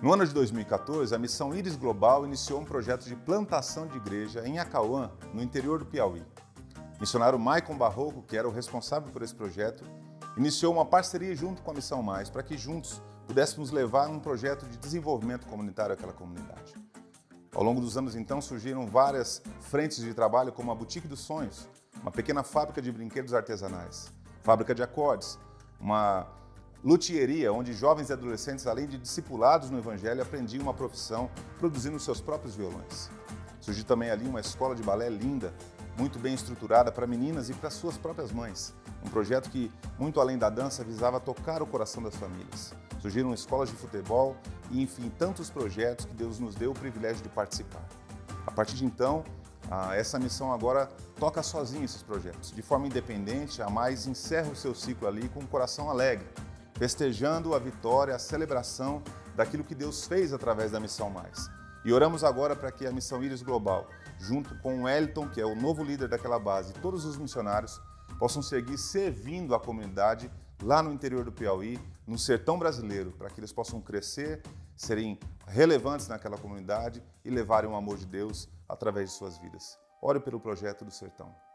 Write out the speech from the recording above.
No ano de 2014, a missão Íris Global iniciou um projeto de plantação de igreja em Acauã, no interior do Piauí. O missionário Maicon Barroco, que era o responsável por esse projeto, iniciou uma parceria junto com a Missão Mais para que juntos pudéssemos levar um projeto de desenvolvimento comunitário àquela comunidade. Ao longo dos anos, então, surgiram várias frentes de trabalho, como a Boutique dos Sonhos, uma pequena fábrica de brinquedos artesanais, fábrica de acordes, uma luthieria, onde jovens e adolescentes, além de discipulados no Evangelho, aprendiam uma profissão produzindo seus próprios violões. Surgiu também ali uma escola de balé linda, muito bem estruturada para meninas e para suas próprias mães. Um projeto que, muito além da dança, visava tocar o coração das famílias. Surgiram escolas de futebol e, enfim, tantos projetos que Deus nos deu o privilégio de participar. A partir de então, essa missão agora toca sozinha esses projetos. De forma independente, a Mais encerra o seu ciclo ali com um coração alegre, festejando a vitória, a celebração daquilo que Deus fez através da Missão Mais. E oramos agora para que a Missão Íris Global, junto com o Elton, que é o novo líder daquela base, e todos os missionários, possam seguir servindo a comunidade lá no interior do Piauí, no sertão brasileiro, para que eles possam crescer, serem relevantes naquela comunidade e levarem o amor de Deus através de suas vidas. Ore pelo projeto do sertão.